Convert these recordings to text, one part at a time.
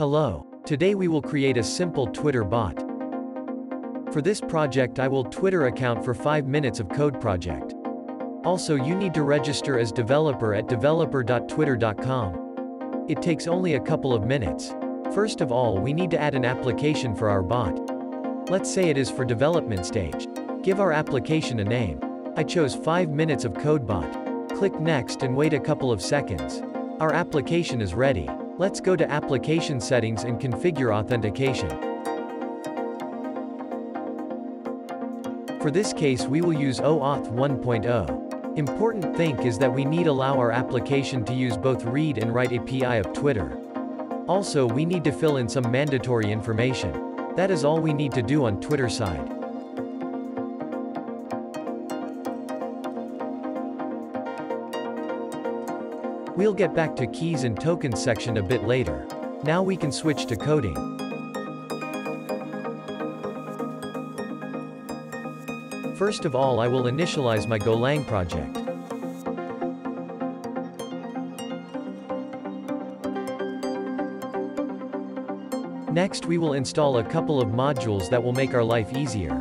Hello. Today we will create a simple Twitter bot. For this project I will Twitter account for 5 minutes of code project. Also you need to register as developer at developer.twitter.com. It takes only a couple of minutes. First of all we need to add an application for our bot. Let's say it is for development stage. Give our application a name. I chose 5 minutes of code bot. Click next and wait a couple of seconds. Our application is ready. Let's go to application settings and configure authentication. For this case we will use OAuth 1.0. Important thing is that we need allow our application to use both read and write API of Twitter. Also we need to fill in some mandatory information. That is all we need to do on Twitter side. We'll get back to keys and tokens section a bit later. Now we can switch to coding. First of all I will initialize my Golang project. Next we will install a couple of modules that will make our life easier.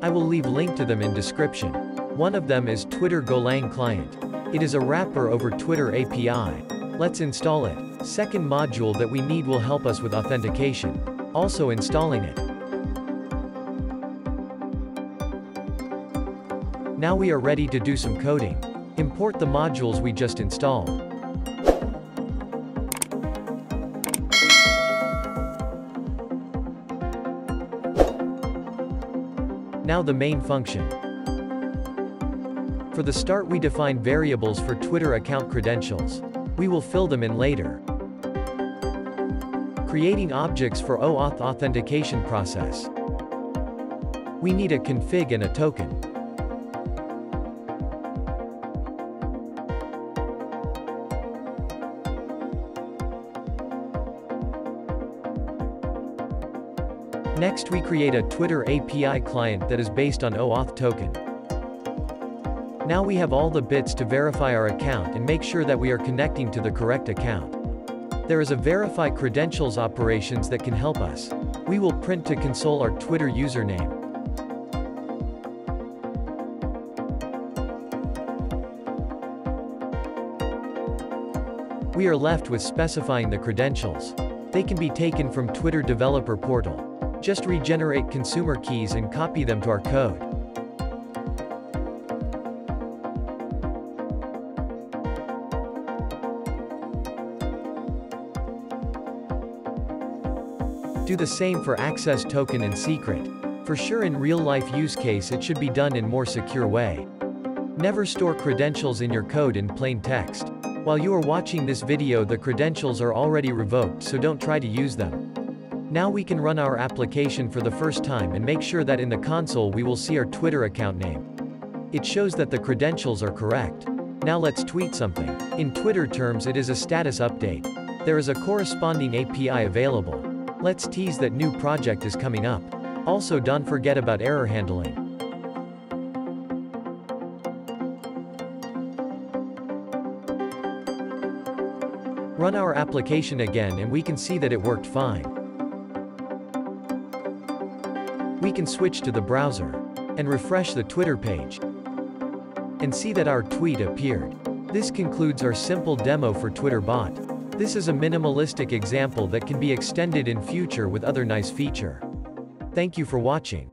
I will leave link to them in description. One of them is Twitter Golang Client. It is a wrapper over Twitter API. Let's install it. Second module that we need will help us with authentication. Also installing it. Now we are ready to do some coding. Import the modules we just installed. Now the main function. For the start we define variables for Twitter account credentials. We will fill them in later. Creating objects for OAuth authentication process. We need a config and a token. Next we create a Twitter API client that is based on OAuth token. Now we have all the bits to verify our account and make sure that we are connecting to the correct account. There is a verify credentials operations that can help us. We will print to console our Twitter username. We are left with specifying the credentials. They can be taken from Twitter developer portal. Just regenerate consumer keys and copy them to our code. Do the same for access token and secret. For sure in real-life use case it should be done in more secure way. Never store credentials in your code in plain text. While you are watching this video the credentials are already revoked so don't try to use them. Now we can run our application for the first time and make sure that in the console we will see our Twitter account name. It shows that the credentials are correct. Now let's tweet something. In Twitter terms it is a status update. There is a corresponding API available. Let's tease that new project is coming up. Also don't forget about error handling. Run our application again and we can see that it worked fine. We can switch to the browser and refresh the Twitter page and see that our tweet appeared. This concludes our simple demo for Twitter bot. This is a minimalistic example that can be extended in future with other nice feature. Thank you for watching.